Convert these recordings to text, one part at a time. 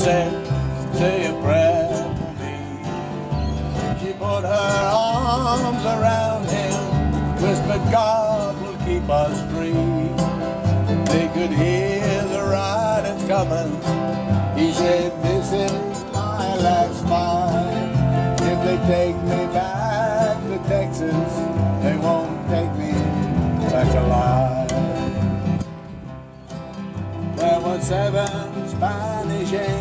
said, prayer for me. She put her arms around him, whispered, God will keep us free. They could hear the riders coming. He said, this is my last fight. If they take me back to Texas, they won't take me back alive. There were seven Spanish angels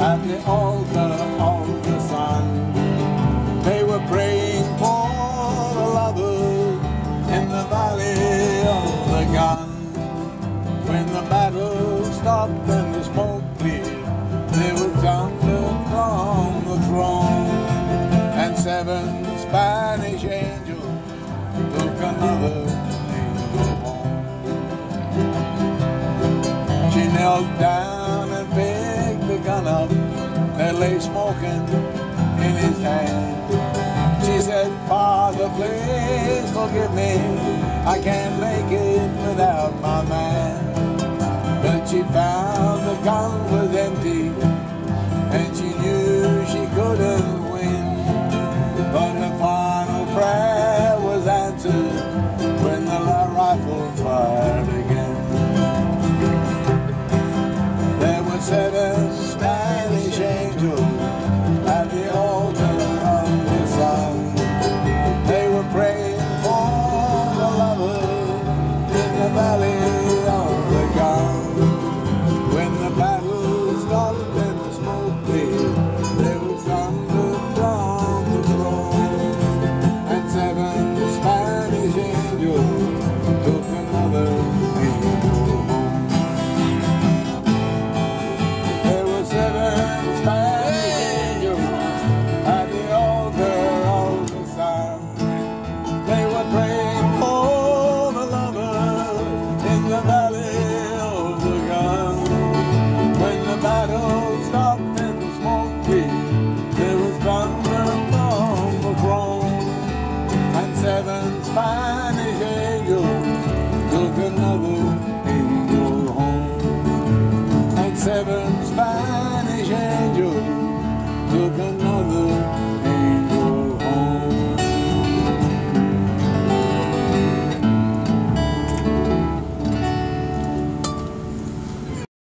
at the altar of the sun. They were praying for the lovers in the valley of the gun. When the battle stopped and the smoke cleared, they were thunder from the throne, and seven Spanish angels took another angel home. She knelt down lay smoking in his hand. She said, Father, please forgive me. I can't make it without my man. But she found the gun was empty and she heaven's finest angel took another angel home. And seven